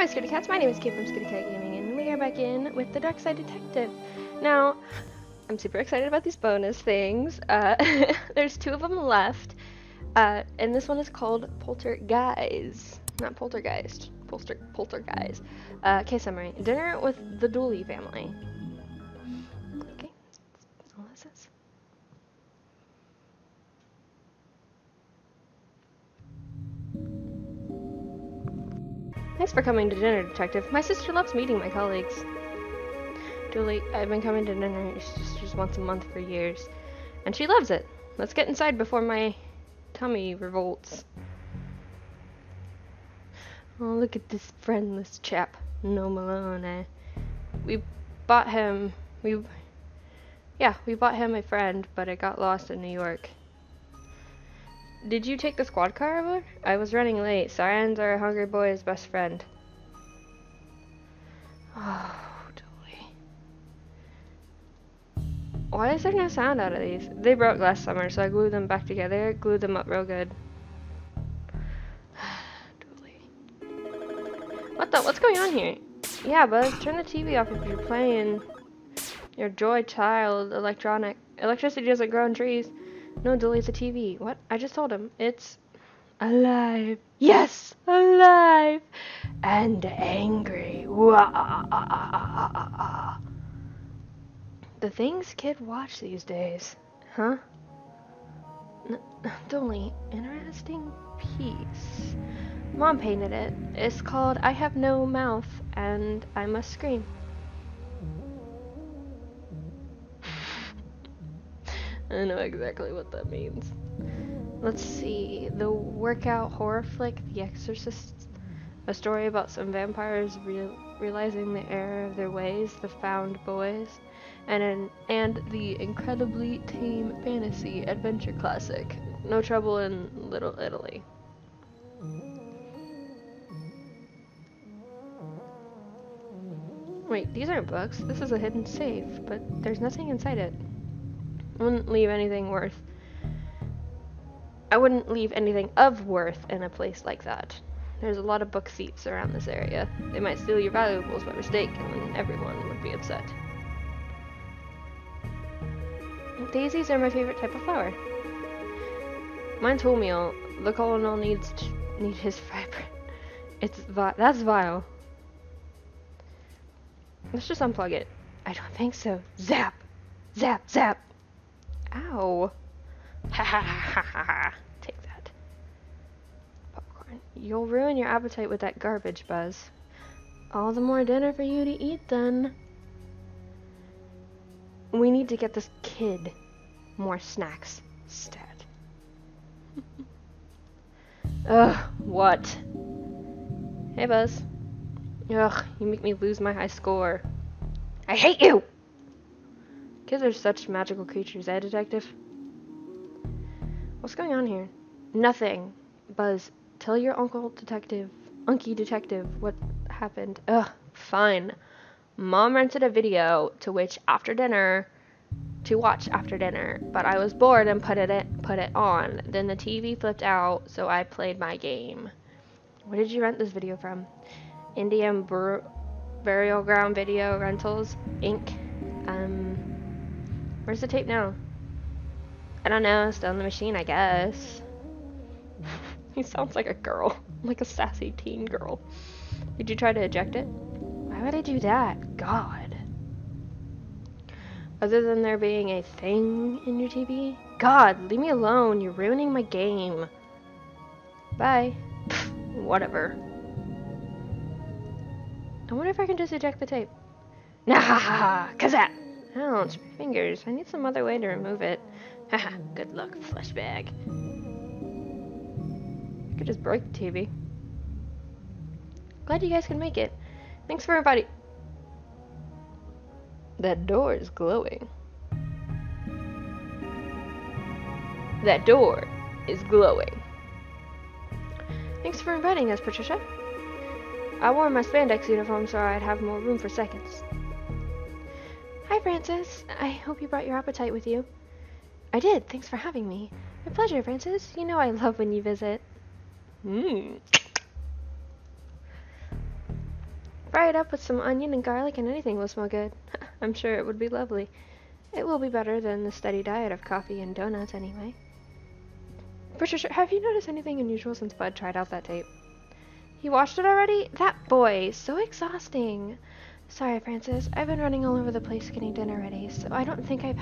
my Skitty Cats, my name is Kate from Scaredy Kat Gaming, and we are back in with the Darkside Detective. Now, I'm super excited about these bonus things. Uh, there's two of them left, uh, and this one is called Poltergeist. Not Poltergeist, Polter Poltergeist. Uh, case summary, dinner with the Dooley family. Thanks for coming to dinner, Detective. My sister loves meeting my colleagues. Dooley, I've been coming to dinner just, just once a month for years, and she loves it. Let's get inside before my tummy revolts. Oh, look at this friendless chap, No Malone. We bought him. We, yeah, we bought him a friend, but it got lost in New York. Did you take the squad car over? I was running late. Sirens are a hungry boy's best friend. Oh, Dolly. Why is there no sound out of these? They broke last summer, so I glued them back together. Glued them up real good. What the? What's going on here? Yeah, Buzz, turn the TV off if you're playing your Joy Child electronic. Electricity doesn't grow on trees. No, delete the TV. What? I just told him. It's alive. Yes, alive. And angry. Wah. Ah, ah, ah, the things kids watch these days. Huh? N Dolly, interesting piece. Mom painted it. It's called I Have No Mouth and I Must Scream. I know exactly what that means. Let's see. The workout horror flick, The Exorcist. A story about some vampires real realizing the error of their ways, The Found Boys. And, an, and the incredibly tame fantasy adventure classic, No Trouble in Little Italy. Wait, these aren't books. This is a hidden safe, but there's nothing inside it. Wouldn't leave anything worth. I wouldn't leave anything of worth in a place like that. There's a lot of book thieves around this area. They might steal your valuables by mistake, and then everyone would be upset. Daisies are my favorite type of flower. Mine's wholemeal. The colonel needs to need his fiber. It's vi that's vile. Let's just unplug it. I don't think so. Zap! Zap! Zap! Ow. Ha ha ha ha ha. Take that. Popcorn. You'll ruin your appetite with that garbage, Buzz. All the more dinner for you to eat, then. We need to get this kid more snacks, stat. Ugh, what? Hey, Buzz. Ugh, you make me lose my high score. I hate you! Kids are such magical creatures, eh, Detective? What's going on here? Nothing. Buzz, tell your uncle detective, unky detective, what happened. Ugh, fine. Mom rented a video to which after dinner, to watch after dinner, but I was bored and put it put it on. Then the TV flipped out, so I played my game. Where did you rent this video from? Indian Bur Burial Ground Video Rentals, Inc. Um, Where's the tape now? I don't know, still in the machine, I guess. he sounds like a girl, like a sassy teen girl. Did you try to eject it? Why would I do that? God. Other than there being a thing in your TV? God, leave me alone. You're ruining my game. Bye. Whatever. I wonder if I can just eject the tape. Nah, kazat! Ouch, my fingers. I need some other way to remove it. Haha, good luck, flesh bag. I could just break the TV. Glad you guys could make it. Thanks for inviting. That door is glowing. That door is glowing. Thanks for inviting us, Patricia. I wore my spandex uniform so I'd have more room for seconds. Hi, Francis. I hope you brought your appetite with you. I did. Thanks for having me. My pleasure, Francis. You know I love when you visit. Mmm. Fry it up with some onion and garlic and anything will smell good. I'm sure it would be lovely. It will be better than the steady diet of coffee and donuts anyway. Patricia, have you noticed anything unusual since Bud tried out that tape? He watched it already? That boy, so exhausting. Sorry, Francis. I've been running all over the place getting dinner ready, so I don't think I've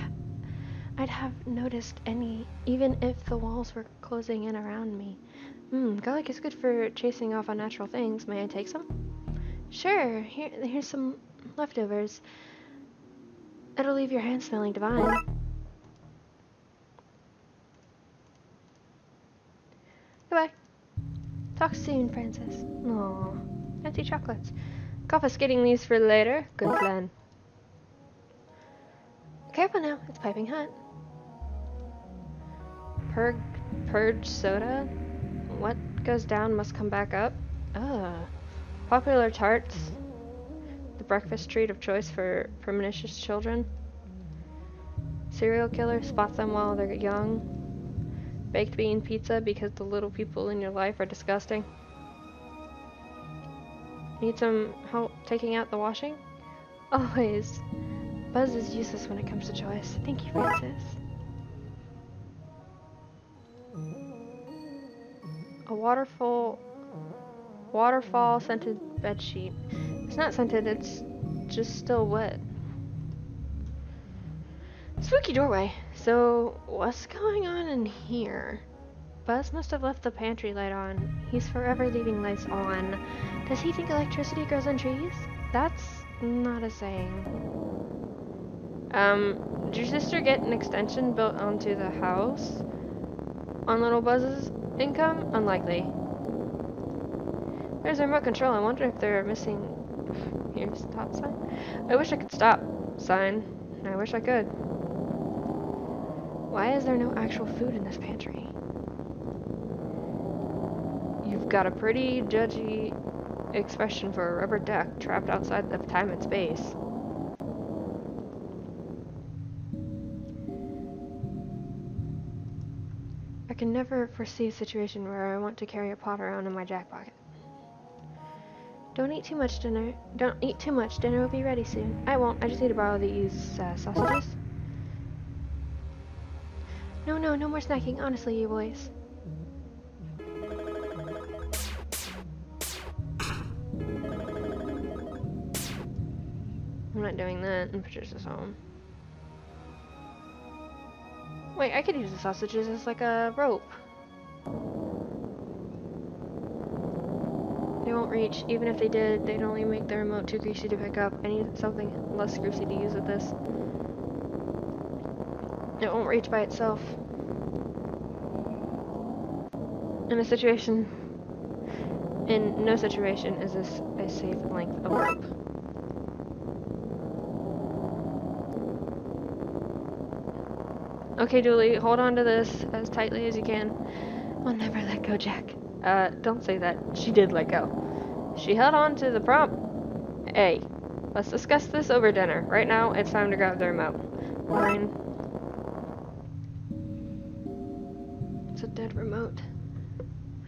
I'd have noticed any, even if the walls were closing in around me. Mmm, garlic is good for chasing off unnatural things. May I take some? Sure. Here, here's some leftovers. It'll leave your hands smelling divine. Goodbye. Talk soon, Francis. Aw, fancy chocolates. Confiscating these for later? Good plan. Careful now, it's piping hot. Purg, purge soda? What goes down must come back up? Ugh. Popular tarts. The breakfast treat of choice for pernicious children. Serial killer spots them while they're young. Baked bean pizza because the little people in your life are disgusting. Need some help taking out the washing? Always. Buzz is useless when it comes to choice. Thank you, Francis. A waterfall waterfall scented bedsheet. It's not scented, it's just still wet. Spooky doorway. So, what's going on in here? Buzz must have left the pantry light on. He's forever leaving lights on. Does he think electricity grows on trees? That's not a saying. Um, did your sister get an extension built onto the house? On little Buzz's income? Unlikely. There's a remote control. I wonder if they're missing... Here's the stop sign. I wish I could stop sign. I wish I could. Why is there no actual food in this pantry? You've got a pretty judgy expression for a rubber duck trapped outside of time and space. I can never foresee a situation where I want to carry a pot around in my jack pocket. Don't eat too much dinner. Don't eat too much. Dinner will be ready soon. I won't. I just need to borrow these uh, sausages. No, no, no more snacking. Honestly, you boys. I'm not doing that. And Patricia's home. Wait, I could use the sausages as like a rope. They won't reach. Even if they did, they'd only make the remote too greasy to pick up. I need something less greasy to use with this. It won't reach by itself. In a situation... In no situation is this a safe length of rope. Okay, Dooley, hold on to this as tightly as you can. I'll never let go, Jack. Uh, don't say that. She did let go. She held on to the prompt. Hey, let's discuss this over dinner. Right now, it's time to grab the remote. Fine. It's a dead remote.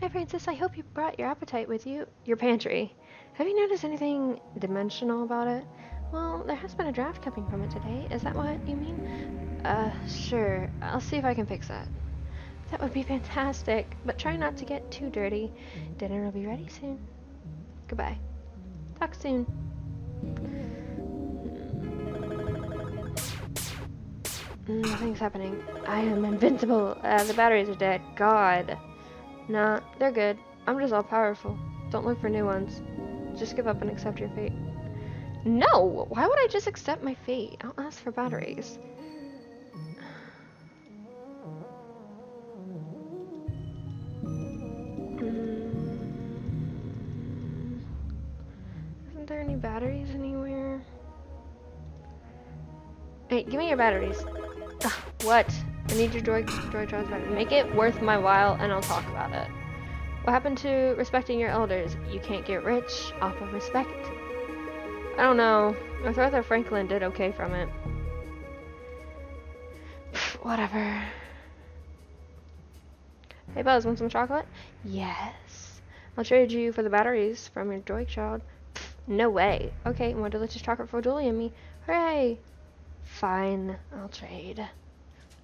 Hi, Francis. I hope you brought your appetite with you. Your pantry. Have you noticed anything dimensional about it? Well, there has been a draft coming from it today. Is that what you mean? Uh, sure. I'll see if I can fix that. That would be fantastic, but try not to get too dirty. Dinner will be ready soon. Goodbye. Talk soon. Nothing's happening. I am invincible. Uh, the batteries are dead. God. Nah, they're good. I'm just all powerful. Don't look for new ones. Just give up and accept your fate. No! Why would I just accept my fate? I'll ask for batteries. Batteries anywhere? Hey, give me your batteries. Ugh, what? I need your droid, droid battery. Make it worth my while and I'll talk about it. What happened to respecting your elders? You can't get rich off of respect. I don't know. Arthur Franklin did okay from it. Whatever. Hey Buzz, want some chocolate? Yes. I'll trade you for the batteries from your droid child. No way. Okay, more delicious chocolate for Dooley and me. Hooray! Fine, I'll trade.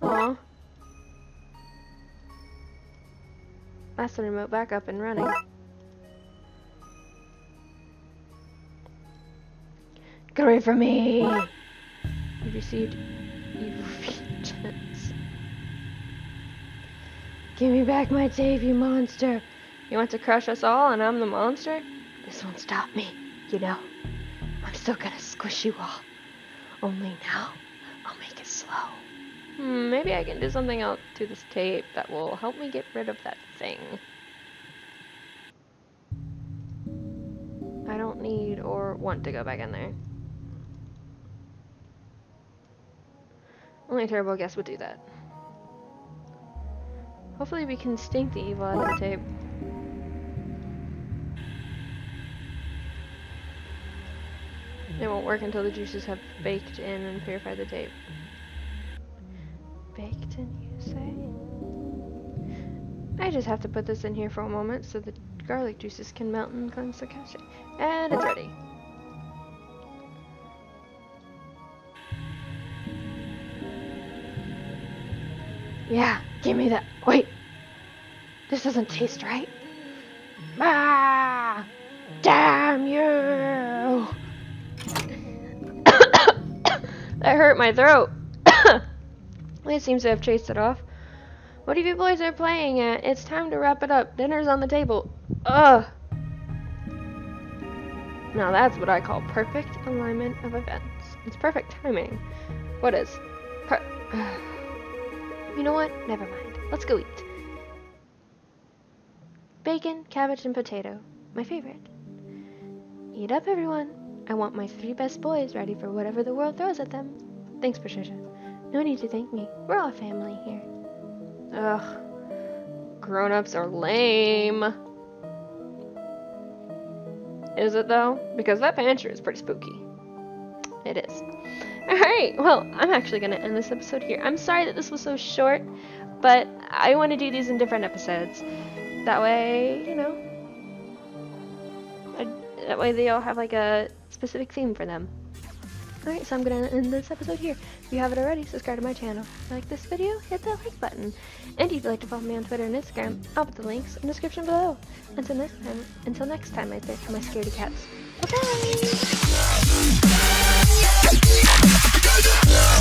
Aw. That's the remote back up and running. Get away from me! You received Evogens. Give me back my tape, you monster! You want to crush us all and I'm the monster? This won't stop me, you know. I'm still gonna squish you all. Only now, I'll make it slow. Hmm, maybe I can do something else to this tape that will help me get rid of that thing. I don't need or want to go back in there. Only a terrible guess would do that. Hopefully we can stink the evil out of the tape. It won't work until the juices have baked in and purified the tape. Baked in, you say? I just have to put this in here for a moment so the garlic juices can melt and cleanse the cache. And it's ready. Yeah, give me that. Wait. This doesn't taste right. Ah! Damn you! That hurt my throat. it seems to have chased it off. What are you boys are playing at? It's time to wrap it up. Dinner's on the table. Ugh. Now that's what I call perfect alignment of events. It's perfect timing. What is? Per you know what? Never mind. Let's go eat. Bacon, cabbage, and potato. My favorite. Eat up, everyone. I want my three best boys ready for whatever the world throws at them. Thanks, Patricia. No need to thank me. We're all family here. Ugh. Grown-ups are lame. Is it though? Because that pantry is pretty spooky. It is. Alright, well, I'm actually going to end this episode here. I'm sorry that this was so short, but I want to do these in different episodes. That way, you know, I, that way they all have like a specific theme for them. Alright, so I'm to end this episode here. If you haven't already, subscribe to my channel. If you like this video, hit that like button. And if you'd like to follow me on Twitter and Instagram, I'll put the links in the description below. Until next time, until next time, I for my scaredy cats. Bye-bye!